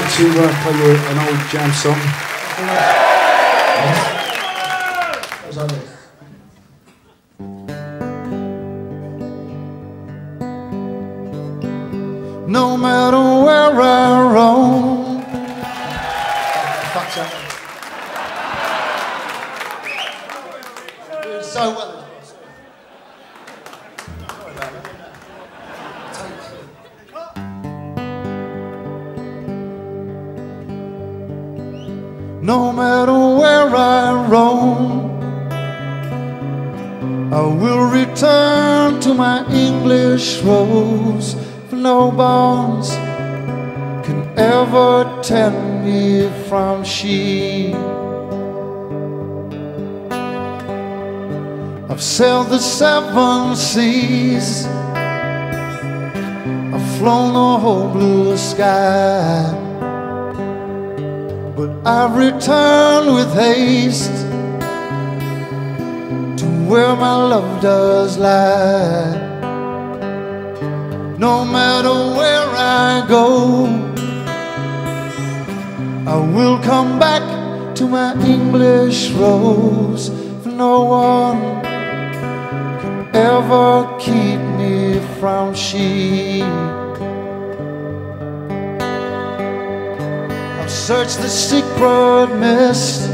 like to uh, play you an old Jam song. No matter where I roam. Fuck's up. Doing so well. No matter where I roam, I will return to my English rose, for no bonds can ever tend me from she. I've sailed the seven seas, I've flown the whole blue sky. But I return with haste to where my love does lie. No matter where I go, I will come back to my English rose. For no one can ever keep me from she. Searched the secret mist.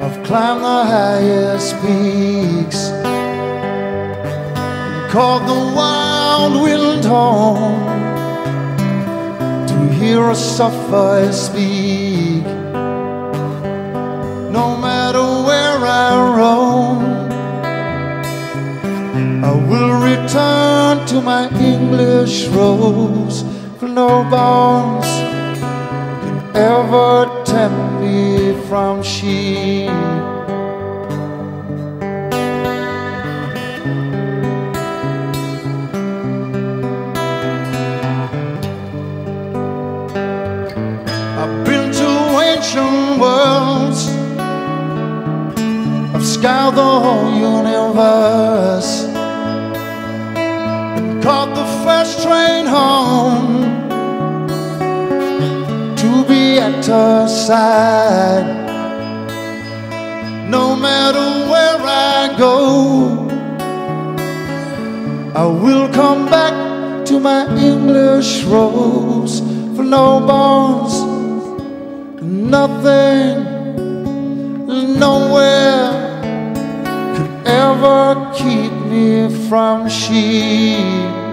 I've climbed the highest peaks called the wild wind home to hear a voice speak. No matter where I roam, I will return to my English rose for no bonds ever tempt me from she. I've been to ancient worlds, I've scoured the whole universe, and caught the first train home her side. No matter where I go, I will come back to my English rose for no bonds, nothing, nowhere could ever keep me from she.